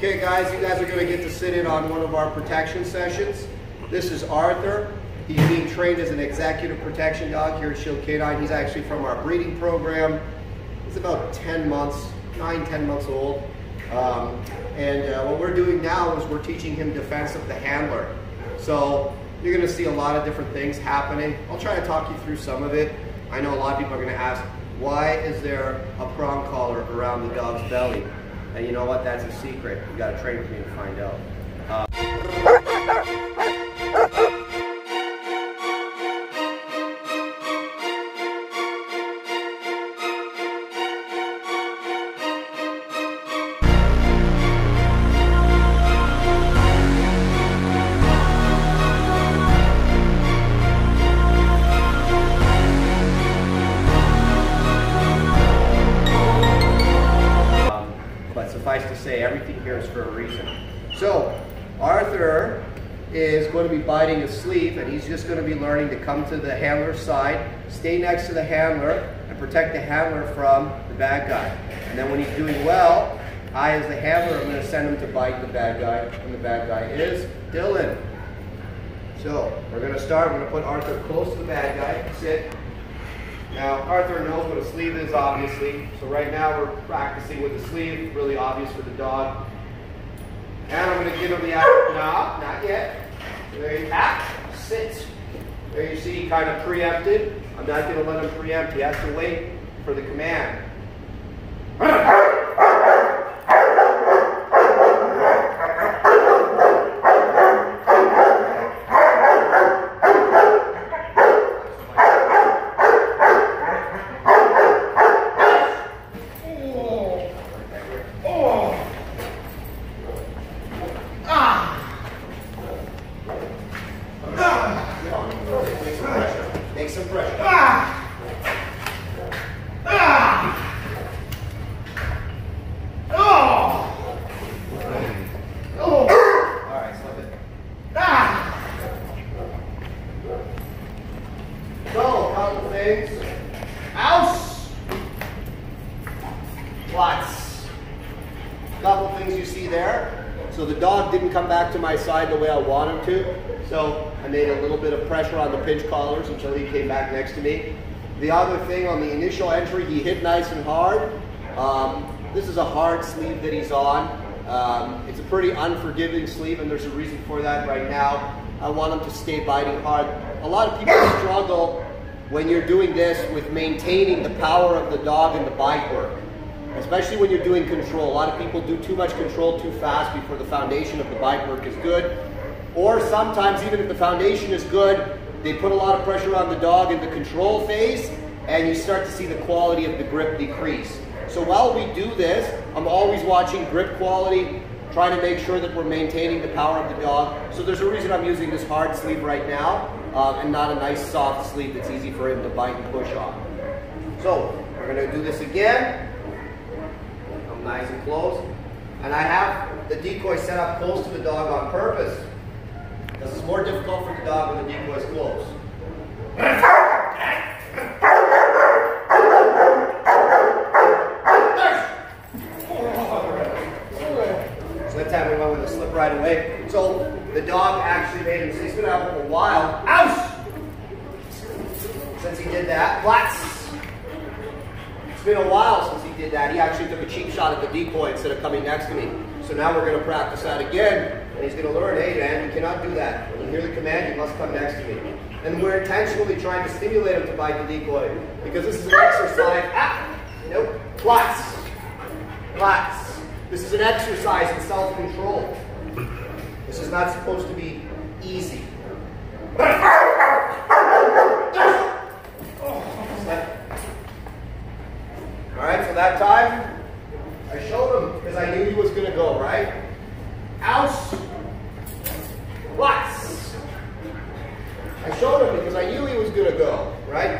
Okay guys, you guys are gonna get to sit in on one of our protection sessions. This is Arthur. He's being trained as an executive protection dog here at Shield K9. He's actually from our breeding program. He's about 10 months, 9, 10 months old. Um, and uh, what we're doing now is we're teaching him defense of the handler. So you're gonna see a lot of different things happening. I'll try to talk you through some of it. I know a lot of people are gonna ask, why is there a prong collar around the dog's belly? And you know what? That's a secret. You got to train with me to find out. Just going to be learning to come to the handler's side, stay next to the handler, and protect the handler from the bad guy. And then when he's doing well, I, as the handler, am going to send him to bite the bad guy, and the bad guy is Dylan. So, we're going to start. We're going to put Arthur close to the bad guy. Sit. Now, Arthur knows what a sleeve is, obviously. So right now we're practicing with the sleeve, really obvious for the dog. And I'm going to give him the act. No, not yet. There you There you see kind of preempted. I'm not going to let him preempt. He has to wait for the command. couple things you see there. So the dog didn't come back to my side the way I want him to. So I made a little bit of pressure on the pinch collars until he came back next to me. The other thing on the initial entry, he hit nice and hard. Um, this is a hard sleeve that he's on. Um, it's a pretty unforgiving sleeve and there's a reason for that right now. I want him to stay biting hard. A lot of people struggle when you're doing this with maintaining the power of the dog and the bite work especially when you're doing control. A lot of people do too much control too fast before the foundation of the bite work is good. Or sometimes even if the foundation is good, they put a lot of pressure on the dog in the control phase and you start to see the quality of the grip decrease. So while we do this, I'm always watching grip quality, trying to make sure that we're maintaining the power of the dog. So there's a reason I'm using this hard sleeve right now um, and not a nice soft sleeve that's easy for him to bite and push on. So we're gonna do this again nice and close. And I have the decoy set up close to the dog on purpose. Because it's more difficult for the dog when the decoy is close. So that time we went with a slip right away. So the dog actually made him, so he's been out have a while. Ouch! Since he did that, flats. It's been a while since he did that. He actually took a cheap shot at the decoy instead of coming next to me. So now we're going to practice that again. And he's going to learn, hey man, you cannot do that. When you hear the command, you must come next to me. And we're intentionally trying to stimulate him to bite the decoy. Because this is an exercise. Ah! Nope. Flats. This is an exercise in self-control. This is not supposed to be easy. All right, so that time, I showed him because I knew he was going to go, right? Aus. Flats. I showed him because I knew he was going to go, right?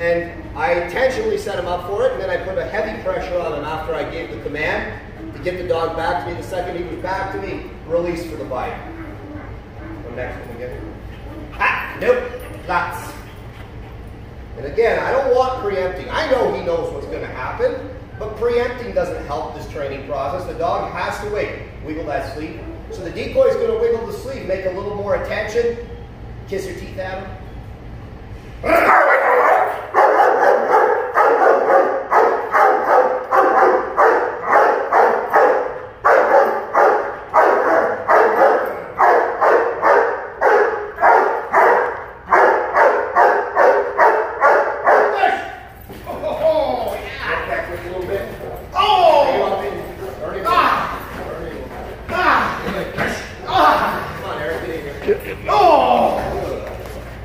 And I intentionally set him up for it, and then I put a heavy pressure on him after I gave the command to get the dog back to me. The second he was back to me, release for the bite. Go next one again. Ah, nope, flats. And again, I don't want preempting. I know he knows what's happen. But preempting doesn't help this training process. The dog has to wait. Wiggle that sleeve. So the decoy is going to wiggle the sleeve, make a little more attention. Kiss your teeth at him. Oh, yeah. Work that quick a little bit. Oh! Stay up in. Turn it Ah! Turn it. Ah! Ah! Come on, Eric, get in here. Oh!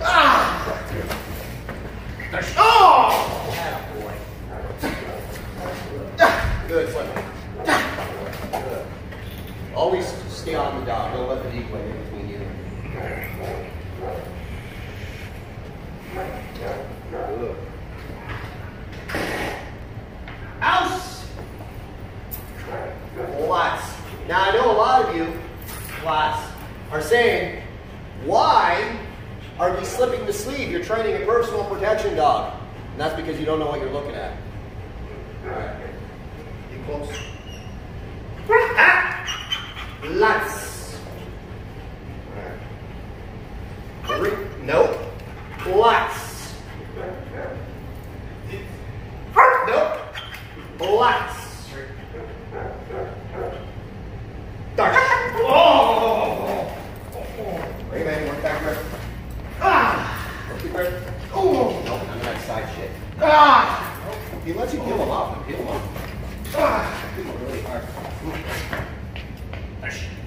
Ah! Oh! Good, Slim. Good. Always stay on the dog. Don't let the decoy get between you. Lots. Now I know a lot of you, lots, are saying, why are we slipping the sleeve? You're training a personal protection dog. And that's because you don't know what you're looking at. Close. Ah! Nope. Lots. Nope. Lots. Dark. Oh! Hey man, work that grip. Ah! Work your grip. Oh! Nope, none of that side shit. Ah! He lets you peel them off. Peel them off. Ah! Peel them really hard.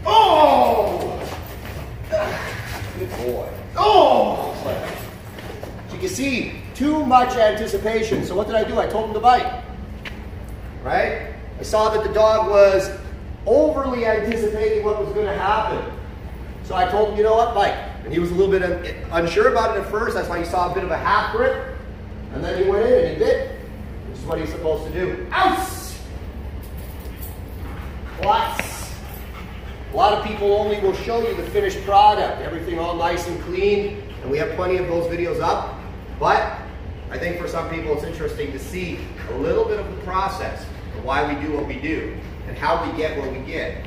Oh! Good boy. Oh! So you can see too much anticipation. So what did I do? I told him to bite. Right? I saw that the dog was overly anticipating what was going to happen. So I told him, you know what, bite. And he was a little bit unsure about it at first. That's why you saw a bit of a half grip. And then he went in and he bit, which is what he's supposed to do. Ouch! Lots. A lot of people only will show you the finished product, everything all nice and clean, and we have plenty of those videos up. But I think for some people it's interesting to see a little bit of the process of why we do what we do and how we get where we get.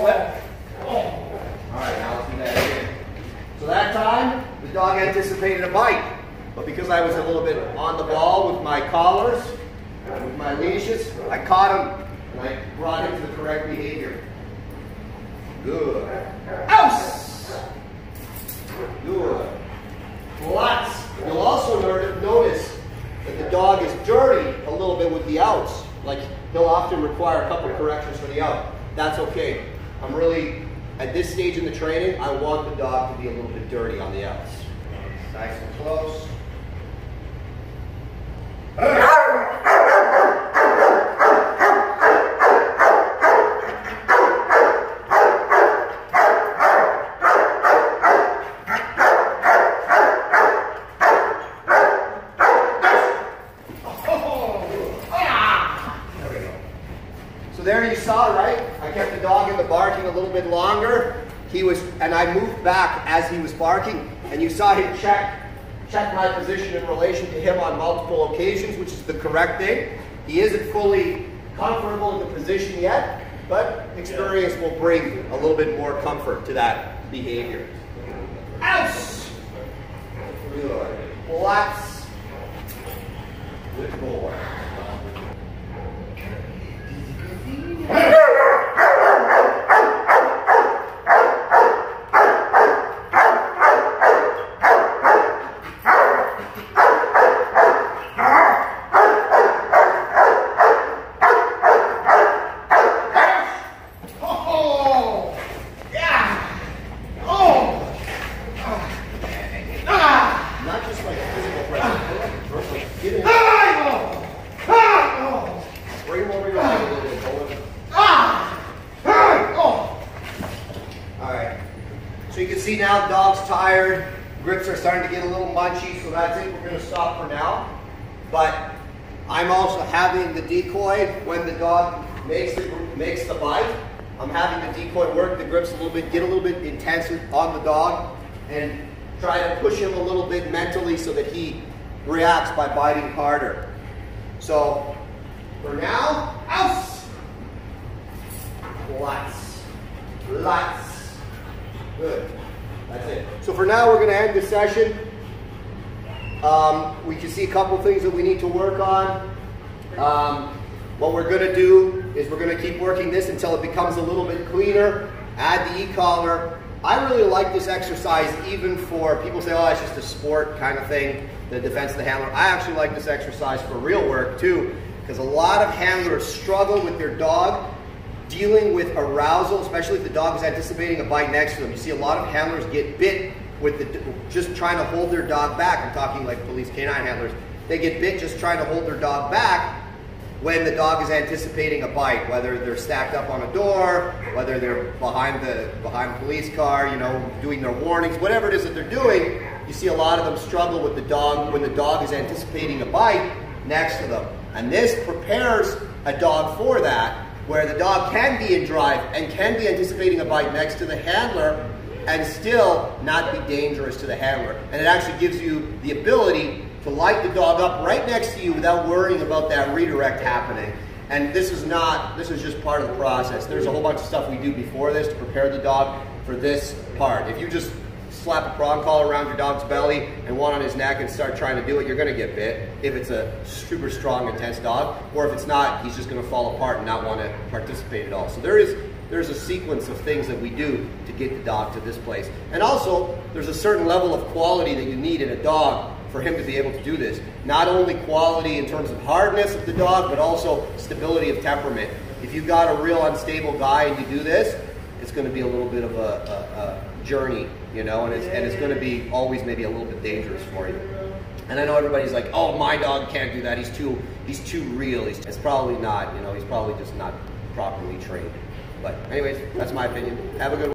Slip. All right, now let's do that again. So that time, the dog anticipated a bite. But because I was a little bit on the ball with my collars, with my leashes, I caught him and I brought him to the correct behavior. Good. Aus! Good. Lots. You'll also notice that the dog is dirty a little bit with the outs. Like he'll often require a couple corrections for the out. That's okay. I'm really, at this stage in the training, I want the dog to be a little bit dirty on the outs. Nice and close. So there you saw, right? I kept the dog in the barking a little bit longer. He was, and I moved back as he was barking, and you saw him check, check my position in relation to him on multiple occasions, which is the correct thing. He isn't fully comfortable in the position yet, but experience will bring a little bit more comfort to that behavior. Aus! Good boy. Oh! Yeah! Oh! Ah! Not just like physical pressure. Get in. Ah! Ah! Bring him over your leg a little bit. Hold him. Ah! Ah! Oh! All right. So you can now the dog's tired. Grips are starting to get a little munchy, so that's it. We're to stop for now. But I'm also having the decoy when the dog makes the makes the bite. I'm having the decoy work the grips a little bit, get a little bit intense on the dog, and try to push him a little bit mentally so that he reacts by biting harder. So for now, oust. Lots. Lots. Good. That's it. So for now, we're going to end the session. Um, we can see a couple things that we need to work on. Um, what we're going to do is we're going to keep working this until it becomes a little bit cleaner. Add the e-collar. I really like this exercise even for people say, oh, it's just a sport kind of thing, the defense of the handler. I actually like this exercise for real work too, because a lot of handlers struggle with their dog dealing with arousal, especially if the dog is anticipating a bite next to them. You see a lot of handlers get bit with the, just trying to hold their dog back. I'm talking like police canine handlers. They get bit just trying to hold their dog back when the dog is anticipating a bite, whether they're stacked up on a door, whether they're behind the behind police car, you know, doing their warnings, whatever it is that they're doing, you see a lot of them struggle with the dog when the dog is anticipating a bite next to them. And this prepares a dog for that, where the dog can be in drive and can be anticipating a bite next to the handler and still not be dangerous to the handler. And it actually gives you the ability to light the dog up right next to you without worrying about that redirect happening. And this is not, this is just part of the process. There's a whole bunch of stuff we do before this to prepare the dog for this part. If you just slap a prong collar around your dog's belly and one on his neck and start trying to do it, you're gonna get bit if it's a super strong, intense dog. Or if it's not, he's just gonna fall apart and not wanna participate at all. So there is there's a sequence of things that we do to get the dog to this place. And also, there's a certain level of quality that you need in a dog for him to be able to do this. Not only quality in terms of hardness of the dog, but also stability of temperament. If you've got a real unstable guy and you do this, it's going to be a little bit of a, a, a journey, you know, and it's, and it's going to be always maybe a little bit dangerous for you. And I know everybody's like, "Oh, my dog can't do that. He's too he's too real." He's, it's probably not. You know, he's probably just not properly trained. But anyways, that's my opinion. Have a good one.